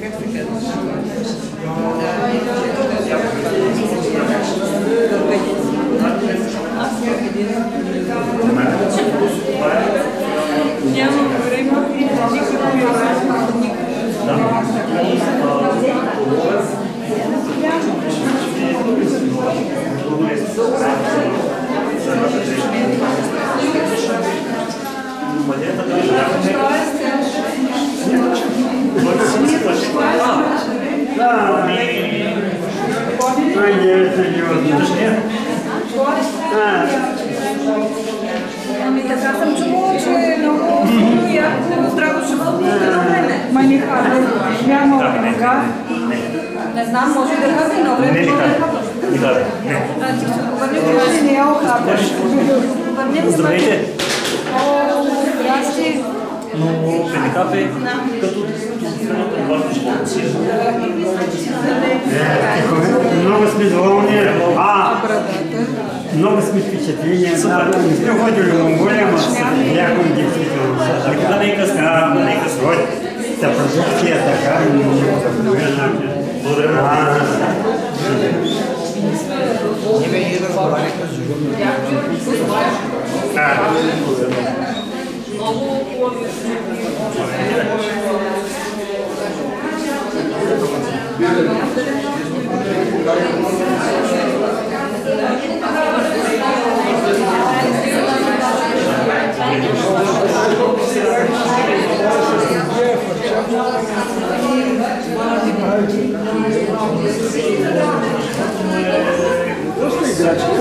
и Не, знам, може да хапи, но време може Здравейте. Но пеникап е като страната на вашето животно си. много смесь впечатления. Не уходили в Монголию, някой действительно. Тогда на Икаска, на Икаска, это продукция такая, Благодарю. Thank you. Gracias.